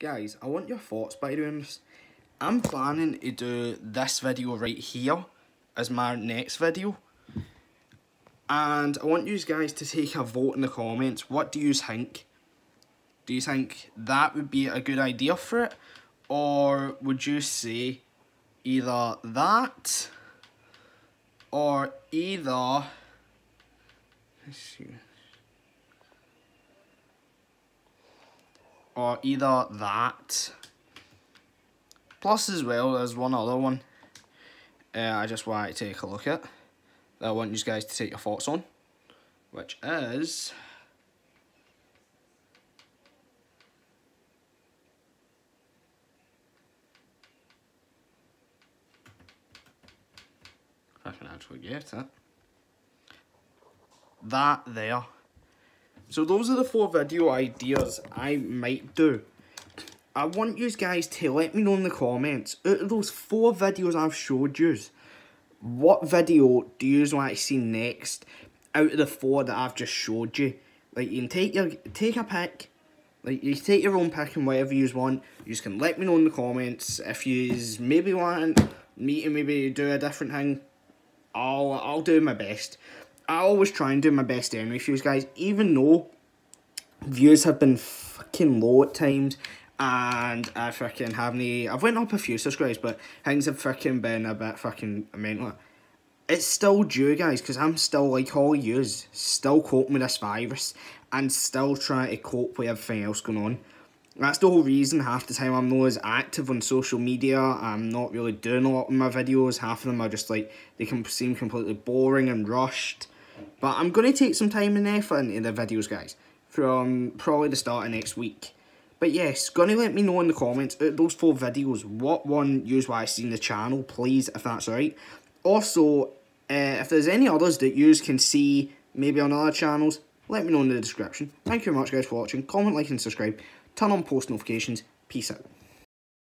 Guys, I want your thoughts by doing this. I'm planning to do this video right here as my next video. And I want you guys to take a vote in the comments. What do you think? Do you think that would be a good idea for it? Or would you say either that or either... Let's see. Or either that Plus as well, there's one other one uh, I just want to take a look at that I want you guys to take your thoughts on, which is... I can actually get it. That there. So those are the four video ideas I might do. I want you guys to let me know in the comments, out of those four videos I've showed you, what video do you want to see next out of the four that I've just showed you? Like, you can take your take a pick, like, you take your own pick and whatever you want. You just can let me know in the comments if you maybe want me to maybe do a different thing. I'll, I'll do my best. I always try and do my best anyway for you guys, even though views have been fucking low at times and I fucking haven't. I've went up a few subscribers, but things have fucking been a bit fucking mental. It's still due, guys, because I'm still like all yous, still coping with this virus, and still trying to cope with everything else going on. That's the whole reason half the time I'm not as active on social media. I'm not really doing a lot of my videos. Half of them are just like, they can seem completely boring and rushed. But I'm going to take some time and effort into the videos, guys, from probably the start of next week. But yes, gonna let me know in the comments, out those four videos, what one you to see in the channel, please, if that's right. Also, uh, if there's any others that you can see, maybe on other channels, let me know in the description. Thank you very much, guys, for watching. Comment, like, and subscribe. Turn on post notifications. Peace out.